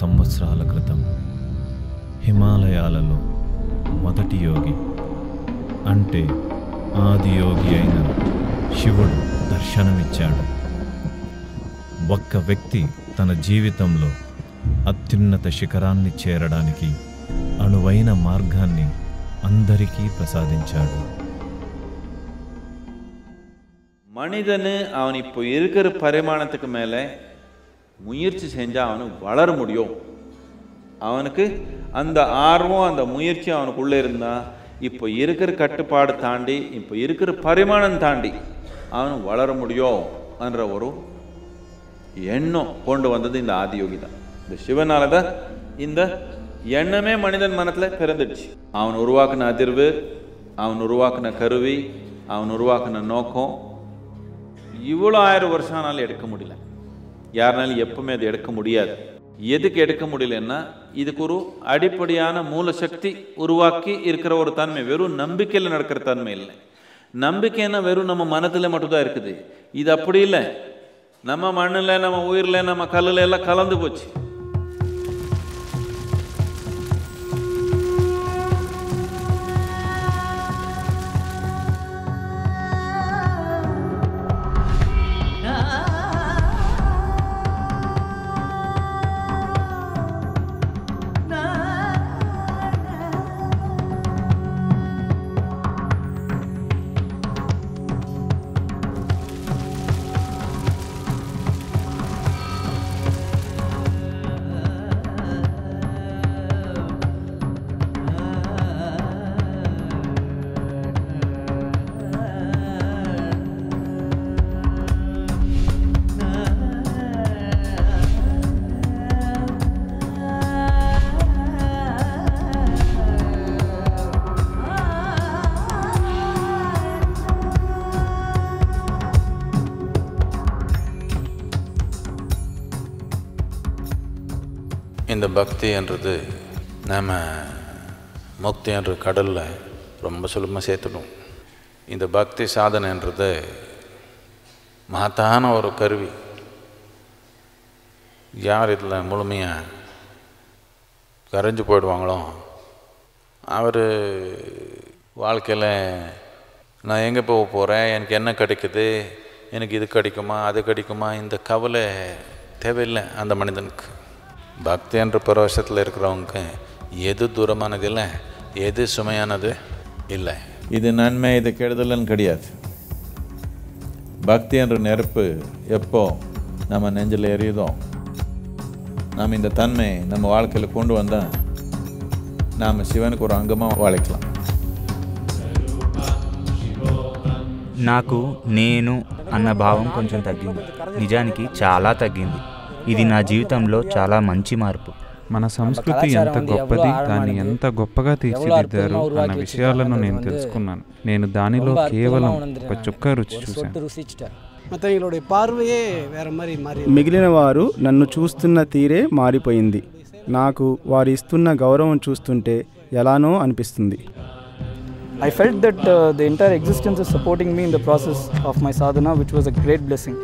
సంవత్సరాల క్రితం హిమాలయాలలో మొదటి యోగి అంటే ఆది యోగి అయిన శివుడు దర్శనమిచ్చాడు ఒక్క వ్యక్తి తన జీవితంలో అత్యున్నత శిఖరాన్ని చేరడానికి అణువైన మార్గాన్ని అందరికీ ప్రసాదించాడు மனிதனு அவன் இப்போ இருக்கிற பரிமாணத்துக்கு மேலே முயற்சி செஞ்சால் அவனுக்கு வளர முடியும். அவனுக்கு அந்த ஆர்வம் அந்த முயற்சி அவனுக்குள்ளே இருந்தால் இப்போ இருக்கிற கட்டுப்பாடு தாண்டி இப்போ இருக்கிற பரிமாணம் தாண்டி அவன் வளர முடியும் என்ற ஒரு எண்ணம் கொண்டு வந்தது இந்த ஆதியோகி தான் இந்த சிவனால தான் இந்த எண்ணமே மனிதன் மனத்தில் பிறந்துடுச்சு. அவன் உருவாக்கின அதிர்வு அவன் உருவாக்கின கருவி அவன் உருவாக்கின நோக்கம் இவ்வளோ ஆயிரம் வருஷம் ஆனாலும் எடுக்க முடியல. யாருனாலும் எப்பவுமே அதை எடுக்க முடியாது. எதுக்கு எடுக்க முடியலன்னா இதுக்கு ஒரு அடிப்படையான மூல சக்தி உருவாக்கி இருக்கிற ஒரு தன்மை வெறும் நம்பிக்கையில் நடக்கிற தன்மை இல்லை. நம்பிக்கைன்னா வெறும் நம்ம மனதில் மட்டும்தான் இருக்குது. இது அப்படி இல்லை. நம்ம மண்ணில் நம்ம உயிரில் நம்ம கல்லில் எல்லாம் கலந்து போச்சு. இந்த பக்தி என்றது நாம் முக்தி என்ற கடலில் ரொம்ப சுலபமாக சேர்த்துடும் இந்த பக்தி சாதனைன்றது மகத்தான ஒரு கருவி. யார் இதில் முழுமையாக கரைஞ்சு போயிடுவாங்களோ அவர் வாழ்க்கையில் நான் எங்கே போக போகிறேன் எனக்கு என்ன கிடைக்குது? எனக்கு இது கிடைக்குமா? அது கிடைக்குமா? இந்த கவலை தேவையில்லை அந்த மனிதனுக்கு. பக்தி என்ற பரவசத்தில் இருக்கிறவங்க எது தூரமானது இல்லை எது சுமையானது இல்லை இது நன்மை இது கெடுதல்னு கிடையாது பக்தி என்ற நெருப்பு எப்போ நம்ம நெஞ்சில் எரியுதோ நாம் இந்த தன்மை நம்ம வாழ்க்கையில் கொண்டு வந்தால் நாம் சிவனுக்கு ஒரு அங்கமாக வாழைக்கலாம் నాకు నేను అన్న భావం కొంచెం తగ్గింది నిజానికి చాలా తగ్గింది ఇది నా జీవితంలో చాలా మంచి మార్పు. మన సంస్కృతి ఎంత గొప్పది దాన్ని ఎంత గొప్పగా తీర్చిదిద్దారు అన్న విషయాలను నేను తెలుసుకున్నాను. నేను దానిలో కేవలం ఒక చుక్క రుచి చూశాను. మిగిలిన వారు నన్ను చూస్తున్న తీరే మారిపోయింది. నాకు వారు ఇస్తున్న గౌరవం చూస్తుంటే ఎలానో అనిపిస్తుంది. I felt that the entire existence supporting me in the process of my sadhana which was a great blessing